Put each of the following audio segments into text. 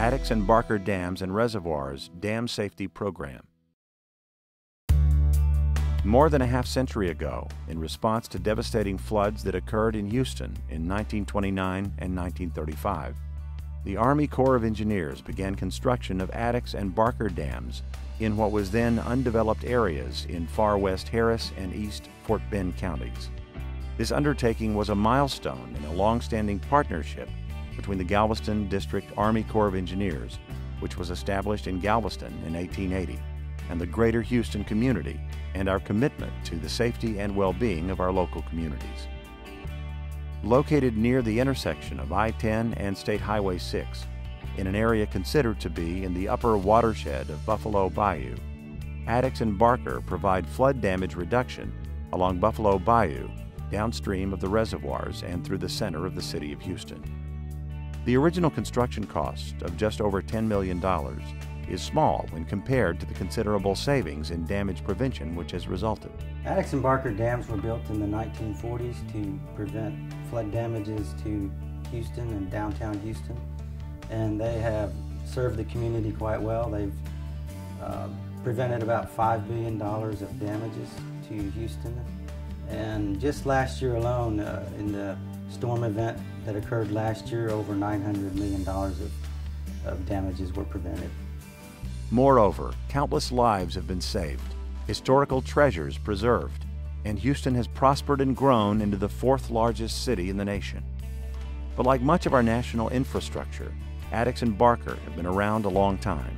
Addicks and Barker Dams and Reservoirs Dam Safety Program. More than a half century ago, in response to devastating floods that occurred in Houston in 1929 and 1935, the Army Corps of Engineers began construction of Addicks and Barker dams in what was then undeveloped areas in far west Harris and east Fort Bend counties. This undertaking was a milestone in a long-standing partnership between the Galveston District Army Corps of Engineers, which was established in Galveston in 1880, and the greater Houston community and our commitment to the safety and well-being of our local communities. Located near the intersection of I-10 and State Highway 6, in an area considered to be in the upper watershed of Buffalo Bayou, Addicks and Barker provide flood damage reduction along Buffalo Bayou, downstream of the reservoirs and through the center of the city of Houston. The original construction cost of just over $10 million is small when compared to the considerable savings in damage prevention which has resulted. Addicks and Barker dams were built in the 1940s to prevent flood damages to Houston and downtown Houston, and they have served the community quite well. They've uh, prevented about $5 billion of damages to Houston, and just last year alone, uh, in the storm event that occurred last year, over $900 million of, of damages were prevented. Moreover, countless lives have been saved, historical treasures preserved, and Houston has prospered and grown into the fourth largest city in the nation. But like much of our national infrastructure, Addicks and Barker have been around a long time.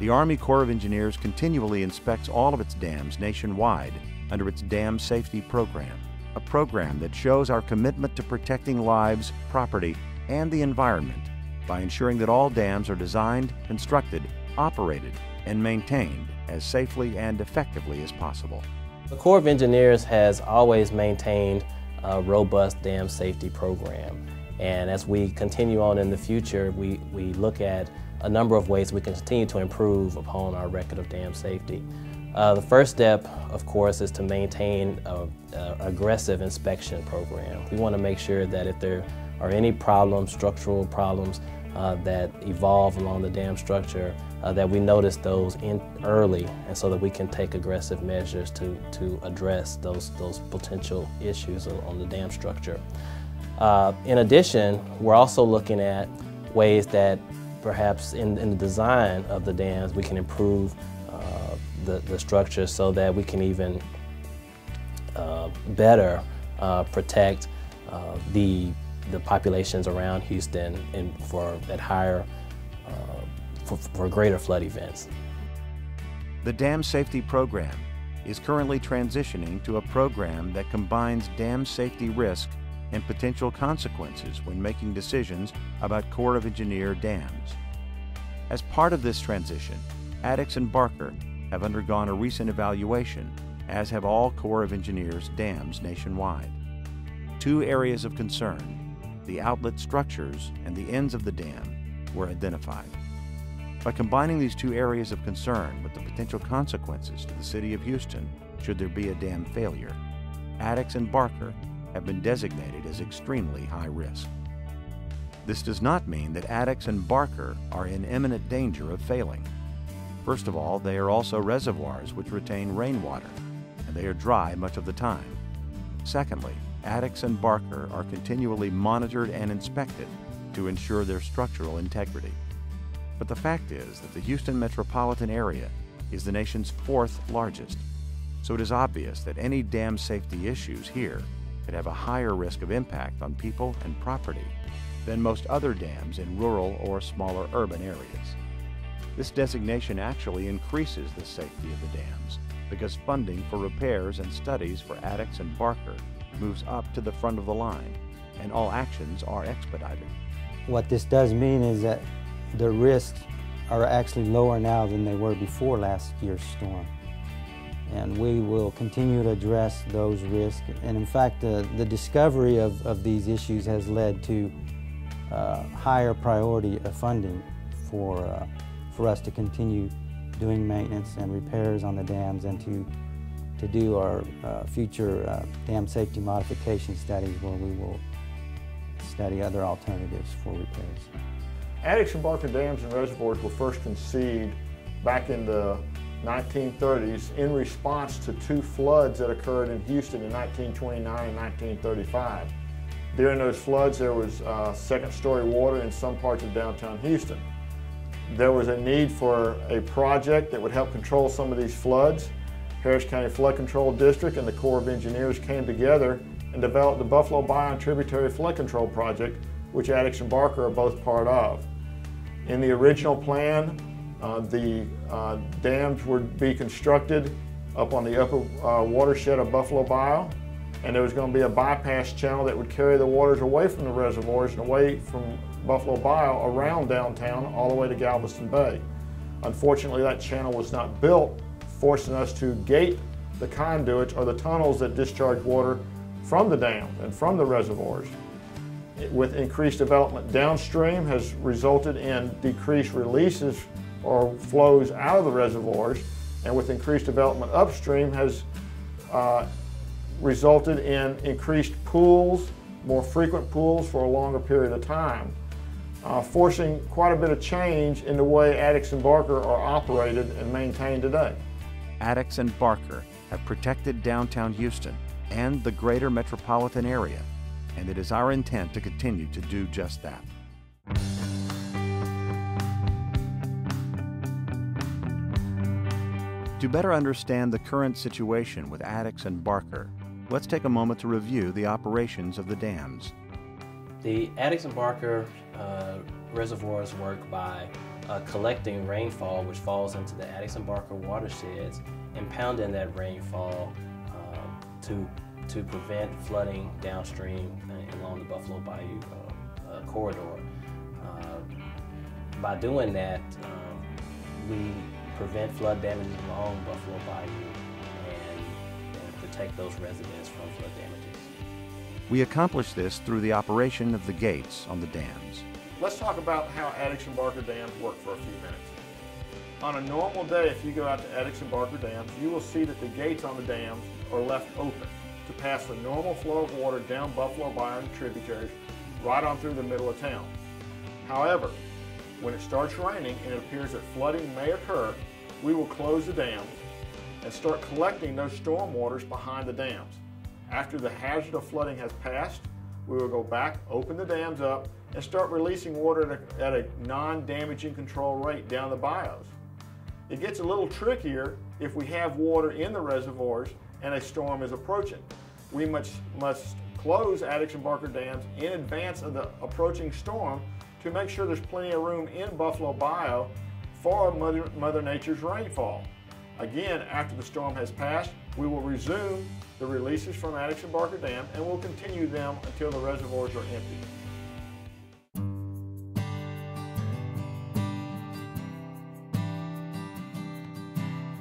The Army Corps of Engineers continually inspects all of its dams nationwide under its Dam Safety Program, a program that shows our commitment to protecting lives, property, and the environment by ensuring that all dams are designed, constructed, operated, and maintained as safely and effectively as possible. The Corps of Engineers has always maintained a robust dam safety program. And as we continue on in the future, we, we look at a number of ways we can continue to improve upon our record of dam safety. Uh, the first step, of course, is to maintain an aggressive inspection program. We want to make sure that if there are any problems, structural problems, uh, that evolve along the dam structure, uh, that we notice those in early and so that we can take aggressive measures to, to address those, those potential issues on the dam structure. Uh, in addition, we're also looking at ways that perhaps in, in the design of the dams we can improve the, the structure so that we can even uh, better uh, protect the the populations around Houston and for at higher, uh, for, for greater flood events. The Dam Safety Program is currently transitioning to a program that combines dam safety risk and potential consequences when making decisions about Corps of Engineer dams. As part of this transition, Addicks and Barker have undergone a recent evaluation, as have all Corps of Engineers dams nationwide. Two areas of concern the outlet structures, and the ends of the dam were identified. By combining these two areas of concern with the potential consequences to the City of Houston should there be a dam failure, Addicks and Barker have been designated as extremely high risk. This does not mean that Addicks and Barker are in imminent danger of failing. First of all, they are also reservoirs which retain rainwater, and they are dry much of the time. Secondly, Addicks and Barker are continually monitored and inspected to ensure their structural integrity. But the fact is that the Houston metropolitan area is the nation's fourth largest, so it is obvious that any dam safety issues here could have a higher risk of impact on people and property than most other dams in rural or smaller urban areas. This designation actually increases the safety of the dams because funding for repairs and studies for Addicks and Barker moves up to the front of the line, and all actions are expedited. What this does mean is that the risks are actually lower now than they were before last year's storm. And we will continue to address those risks. And in fact, uh, the discovery of, of these issues has led to uh, higher priority of funding for, uh, for us to continue doing maintenance and repairs on the dams and to to do our uh, future uh, dam safety modification studies where we will study other alternatives for repairs. Addicks and Barker dams and reservoirs were first conceived back in the 1930s in response to two floods that occurred in Houston in 1929 and 1935. During those floods, there was uh, second story water in some parts of downtown Houston. There was a need for a project that would help control some of these floods. Harris County Flood Control District and the Corps of Engineers came together and developed the Buffalo Bayou Tributary Flood Control Project, which Addicks and Barker are both part of. In the original plan, uh, the uh, dams would be constructed up on the upper uh, watershed of Buffalo Bayou, and there was going to be a bypass channel that would carry the waters away from the reservoirs and away from Buffalo Bayou around downtown all the way to Galveston Bay. Unfortunately, that channel was not built, forcing us to gate the conduits or the tunnels that discharge water from the dam and from the reservoirs. With increased development downstream has resulted in decreased releases or flows out of the reservoirs, and with increased development upstream has uh, resulted in increased pools, more frequent pools for a longer period of time, uh, forcing quite a bit of change in the way Addicks and Barker are operated and maintained today. Addicks and Barker have protected downtown Houston and the greater metropolitan area, and it is our intent to continue to do just that. To better understand the current situation with Addicks and Barker, let's take a moment to review the operations of the dams. The Addicks and Barker uh, reservoirs work by uh, collecting rainfall which falls into the Addicks and Barker watersheds, and impounding that rainfall um, to, to prevent flooding downstream along the Buffalo Bayou uh, uh corridor. Uh, by doing that, um, we prevent flood damage along Buffalo Bayou and, and protect those residents from flood damages. We accomplish this through the operation of the gates on the dams. Let's talk about how Addicks and Barker dams work for a few minutes. On a normal day, if you go out to Addicks and Barker dams, you will see that the gates on the dams are left open to pass the normal flow of water down Buffalo Bayou tributaries right on through the middle of town. However, when it starts raining and it appears that flooding may occur, we will close the dams and start collecting those storm waters behind the dams. After the hazard of flooding has passed, we will go back, open the dams up, and start releasing water at a, a non-damaging control rate down the bayous. It gets a little trickier if we have water in the reservoirs and a storm is approaching. We must, must close Addicks and Barker dams in advance of the approaching storm to make sure there's plenty of room in Buffalo Bayou for Mother, Mother Nature's rainfall. Again, after the storm has passed, we will resume the releases from Addicks and Barker Dam and we'll continue them until the reservoirs are empty.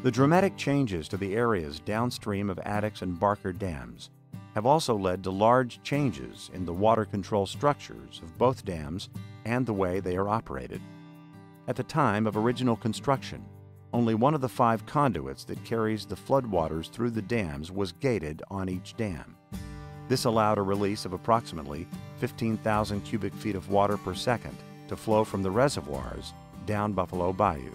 The dramatic changes to the areas downstream of Addicks and Barker dams have also led to large changes in the water control structures of both dams and the way they are operated. At the time of original construction, only one of the five conduits that carries the floodwaters through the dams was gated on each dam. This allowed a release of approximately 15,000 cubic feet of water per second to flow from the reservoirs down Buffalo Bayou.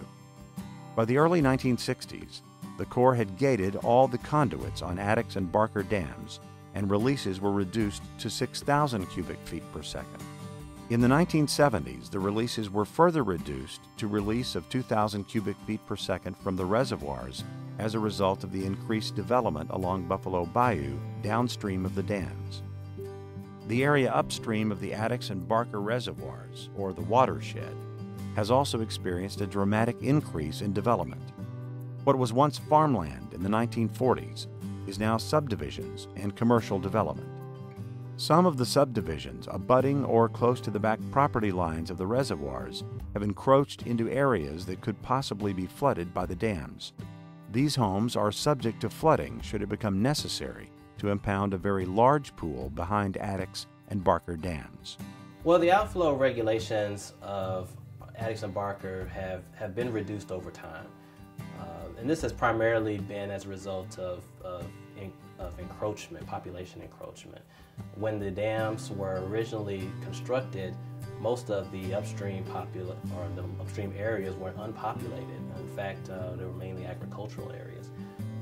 By the early 1960s, the Corps had gated all the conduits on Addicks and Barker dams, and releases were reduced to 6,000 cubic feet per second. In the 1970s, the releases were further reduced to release of 2,000 cubic feet per second from the reservoirs as a result of the increased development along Buffalo Bayou downstream of the dams. The area upstream of the Addicks and Barker reservoirs, or the watershed, has also experienced a dramatic increase in development. What was once farmland in the 1940s is now subdivisions and commercial development. Some of the subdivisions abutting or close to the back property lines of the reservoirs have encroached into areas that could possibly be flooded by the dams. These homes are subject to flooding should it become necessary to impound a very large pool behind Addicks and Barker dams. Well, the outflow regulations of Addicks and Barker have, have been reduced over time. Uh, and this has primarily been as a result of, of, of encroachment, population encroachment. When the dams were originally constructed, most of the upstream popula- or the upstream areas were unpopulated. In fact, uh, they were mainly agricultural areas.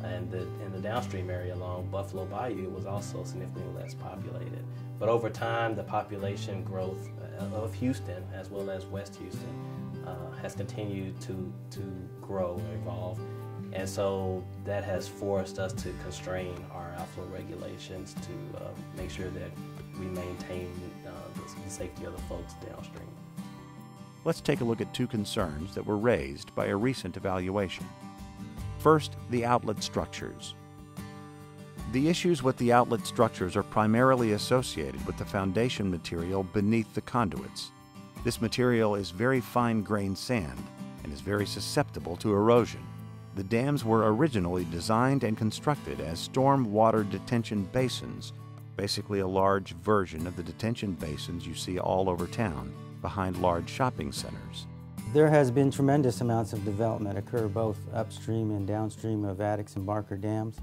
And the, in the downstream area along Buffalo Bayou was also significantly less populated. But over time, the population growth uh, of Houston, as well as West Houston, uh, has continued to, to grow and evolve. And so that has forced us to constrain our outflow regulations to uh, make sure that we maintain uh, the, safety of the folks downstream. Let's take a look at two concerns that were raised by a recent evaluation. First, the outlet structures. The issues with the outlet structures are primarily associated with the foundation material beneath the conduits. This material is very fine grained sand and is very susceptible to erosion. The dams were originally designed and constructed as storm water detention basins, basically a large version of the detention basins you see all over town behind large shopping centers. There has been tremendous amounts of development occur both upstream and downstream of Addicks and Barker dams.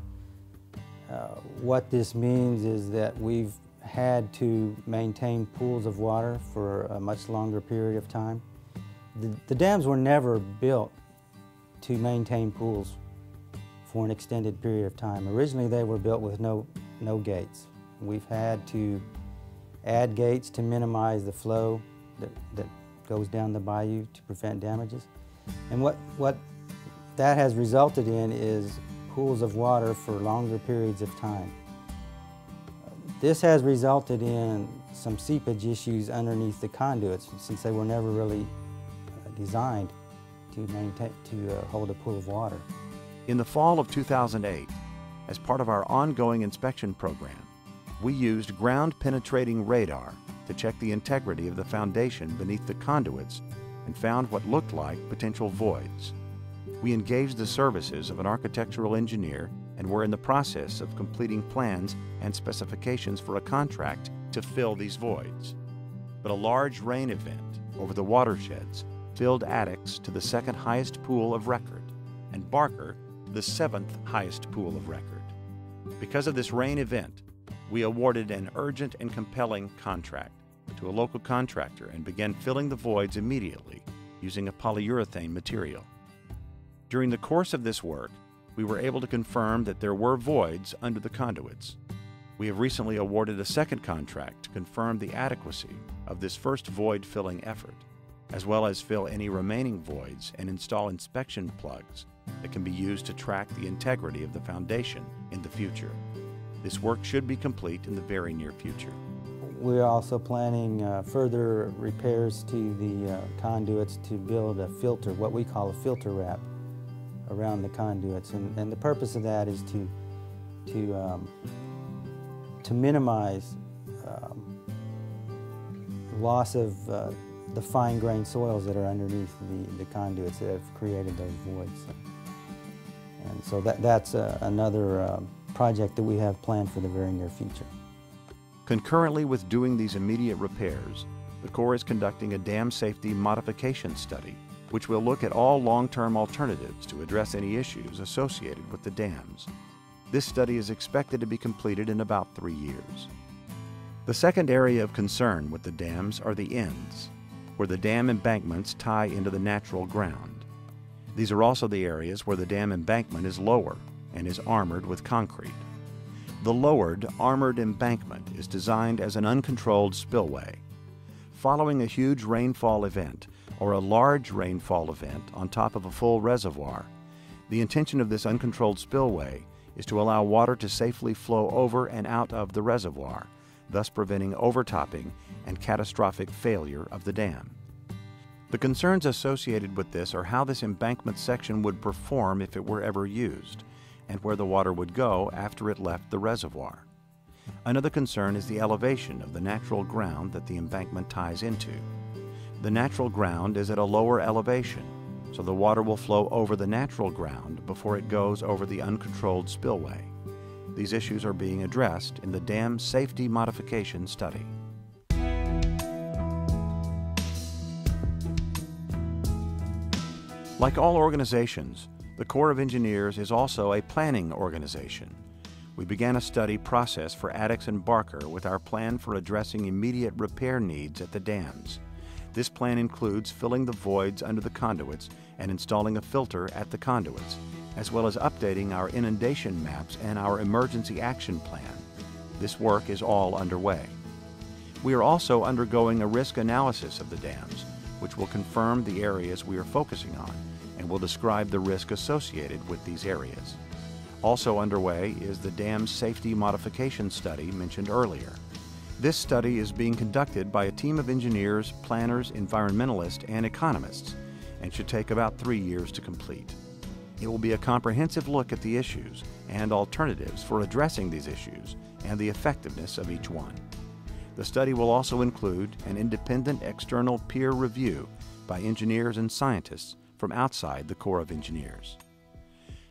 Uh, what this means is that we've had to maintain pools of water for a much longer period of time. The, the dams were never built to maintain pools for an extended period of time. Originally, they were built with no, no gates. We've had to add gates to minimize the flow that, that goes down the bayou to prevent damages. And what, what that has resulted in is pools of water for longer periods of time. This has resulted in some seepage issues underneath the conduits since they were never really uh, designed to, maintain, to uh, hold a pool of water. In the fall of 2008, as part of our ongoing inspection program, we used ground penetrating radar to check the integrity of the foundation beneath the conduits and found what looked like potential voids. We engaged the services of an architectural engineer and were in the process of completing plans and specifications for a contract to fill these voids. But a large rain event over the watersheds filled Addicks to the second highest pool of record, and Barker the seventh highest pool of record. Because of this rain event, we awarded an urgent and compelling contract to a local contractor and began filling the voids immediately using a polyurethane material. During the course of this work, we were able to confirm that there were voids under the conduits. We have recently awarded a second contract to confirm the adequacy of this first void filling effort as well as fill any remaining voids and install inspection plugs that can be used to track the integrity of the foundation in the future. This work should be complete in the very near future. We're also planning uh, further repairs to the uh, conduits to build a filter, what we call a filter wrap around the conduits. And, and the purpose of that is to, to, um, to minimize um, loss of uh, the fine-grained soils that are underneath the, the conduits that have created those voids. And so that, that's uh, another uh, project that we have planned for the very near future. Concurrently with doing these immediate repairs, the Corps is conducting a dam safety modification study, which will look at all long-term alternatives to address any issues associated with the dams. This study is expected to be completed in about three years. The second area of concern with the dams are the ends where the dam embankments tie into the natural ground. These are also the areas where the dam embankment is lower and is armored with concrete. The lowered, armored embankment is designed as an uncontrolled spillway. Following a huge rainfall event or a large rainfall event on top of a full reservoir, the intention of this uncontrolled spillway is to allow water to safely flow over and out of the reservoir thus preventing overtopping and catastrophic failure of the dam. The concerns associated with this are how this embankment section would perform if it were ever used, and where the water would go after it left the reservoir. Another concern is the elevation of the natural ground that the embankment ties into. The natural ground is at a lower elevation, so the water will flow over the natural ground before it goes over the uncontrolled spillway. These issues are being addressed in the Dam Safety Modification Study. Like all organizations, the Corps of Engineers is also a planning organization. We began a study process for Addicks and Barker with our plan for addressing immediate repair needs at the dams. This plan includes filling the voids under the conduits and installing a filter at the conduits, as well as updating our inundation maps and our emergency action plan. This work is all underway. We are also undergoing a risk analysis of the dams, which will confirm the areas we are focusing on and will describe the risk associated with these areas. Also underway is the dam safety modification study mentioned earlier. This study is being conducted by a team of engineers, planners, environmentalists, and economists and should take about three years to complete. It will be a comprehensive look at the issues and alternatives for addressing these issues and the effectiveness of each one. The study will also include an independent external peer review by engineers and scientists from outside the Corps of Engineers.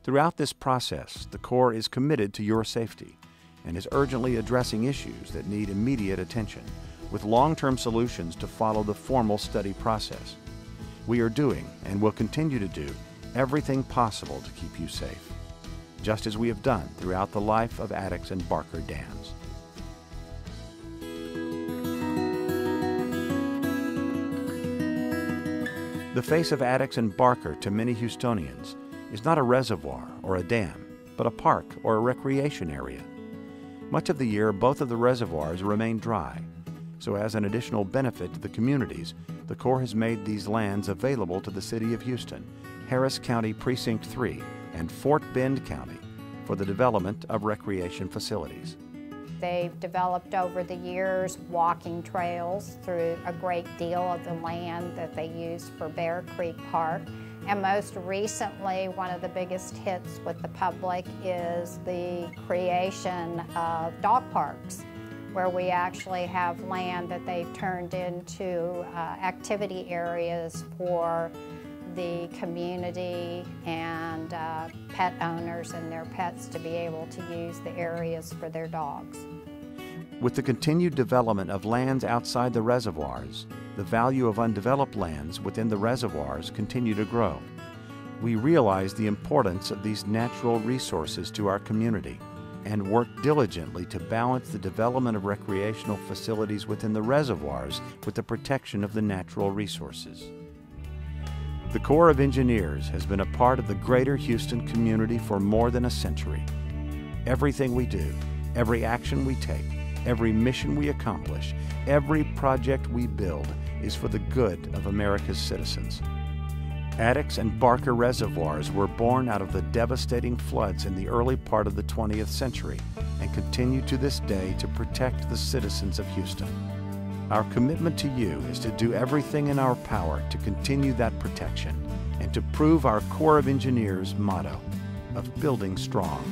Throughout this process, the Corps is committed to your safety and is urgently addressing issues that need immediate attention, with long-term solutions to follow the formal study process. We are doing, and will continue to do, everything possible to keep you safe, just as we have done throughout the life of Addicks and Barker dams. The face of Addicks and Barker to many Houstonians is not a reservoir or a dam, but a park or a recreation area. Much of the year, both of the reservoirs remain dry, so as an additional benefit to the communities, the Corps has made these lands available to the City of Houston, Harris County Precinct 3, and Fort Bend County for the development of recreation facilities. They've developed over the years walking trails through a great deal of the land that they use for Bear Creek Park. And most recently, one of the biggest hits with the public is the creation of dog parks, where we actually have land that they've turned into uh, activity areas for the community and uh, pet owners and their pets to be able to use the areas for their dogs. With the continued development of lands outside the reservoirs, the value of undeveloped lands within the reservoirs continue to grow. We realize the importance of these natural resources to our community and work diligently to balance the development of recreational facilities within the reservoirs with the protection of the natural resources. The Corps of Engineers has been a part of the greater Houston community for more than a century. Everything we do, every action we take, every mission we accomplish, every project we build is for the good of America's citizens. Addicks and Barker reservoirs were born out of the devastating floods in the early part of the 20th century and continue to this day to protect the citizens of Houston. Our commitment to you is to do everything in our power to continue that protection and to prove our Corps of Engineers motto of building strong.